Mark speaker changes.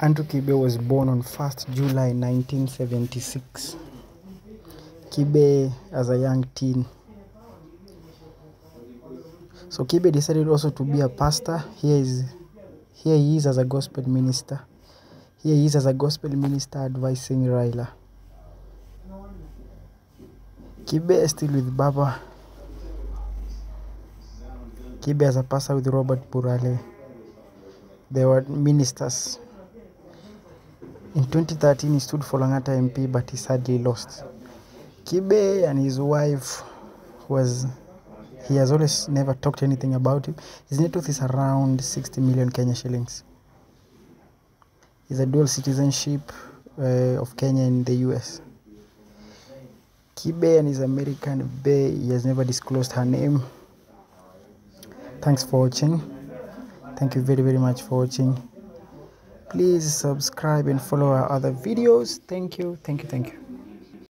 Speaker 1: Andrew Kibe was born on 1st July 1976. Kibe as a young teen. So Kibe decided also to be a pastor. Here is here he is as a gospel minister. Here he is as a gospel minister advising Raila. Kibe still with Baba. Kibe as a pastor with Robert Burale. They were ministers. In 2013, he stood for Langata MP, but he sadly lost. Kibe and his wife was he has always never talked anything about him. His net worth is around 60 million Kenya shillings. He's a dual citizenship uh, of Kenya and the US. Kibe and his American bae, he has never disclosed her name. Thanks for watching. Thank you very, very much for watching. Please subscribe and follow our other videos. Thank you, thank you, thank you.